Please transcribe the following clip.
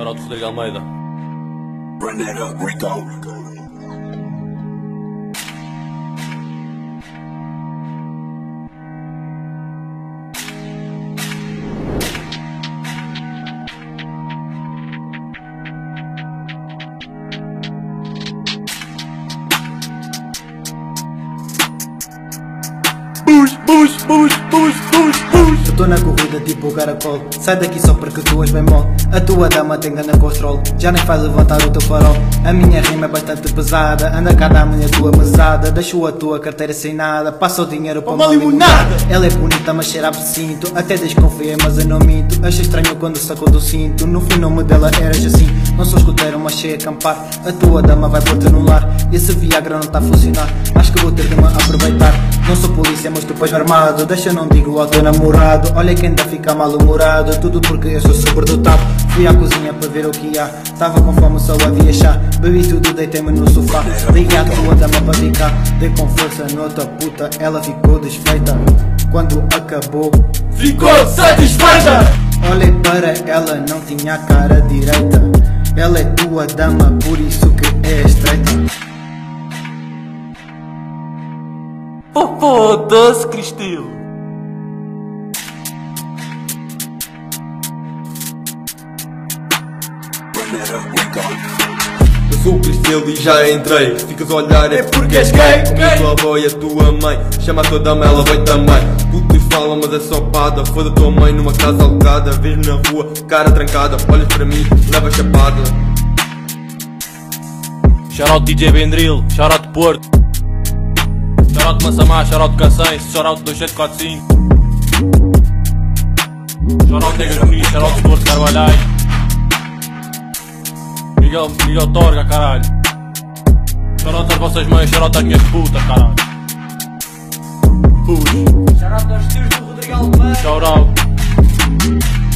Shout Rodrigo Almeida. Tô na corrida tipo o caracol. Sai daqui só porque tu és bem mole. A tua dama tem grande controle. Já nem faz levantar o teu farol. A minha rima é bastante pesada. Anda cá da minha tua mesada. Deixo a tua carteira sem nada. Passa o dinheiro para uma limonada. Ela é bonita, mas cheira a precinto. Até desconfiei, mas eu não minto. Achei estranho quando sacou do cinto. No fim, nome dela era assim. Não sou escuteiro, mas sei acampar. A tua dama vai pôr-te no lar. Esse Viagra não tá a funcionar. Acho que vou ter de me aproveitar. Não sou polícia, mas tu pões armado. Deixa, não digo ao teu namorado. Olha que ainda fica mal-humorado. Tudo porque eu sou super dotado. Fui à cozinha para ver o que há. Tava com fome, só havia chá. Bebi tudo, deitei-me no sofá. Liguei à tua dama para ficar. Dei com força noutra puta. Ela ficou desfeita. Quando acabou, Ficou satisfeita! Olhei para ela, não tinha cara direita. Ela é tua dama, por isso que é estreita. Foda-se, Cristilo! Eu sou o Cristelo e já entrei. Ficas a olhar é porque és gay Como a tua avó e a tua mãe. Chama a tua dama, ela vai também. Putos falam mas é só pada. Foda a tua mãe numa casa alugada Vês-me na rua, cara trancada. Olhas para mim, leva chapada. Shoutout DJ Bendril, shoutout Porto. Shoutout Massamá, shoutout Cacém, shoutout 2745. Shoutout Negas Bonitos, shoutout Porto Carvalhais. Miguel, Miguel Torga, caralho. Shoutout às vossas mães, shoutout às minhas putas, caralho. Puxa. Shoutout aos tios do Rodrigo Almeida. Shoutout.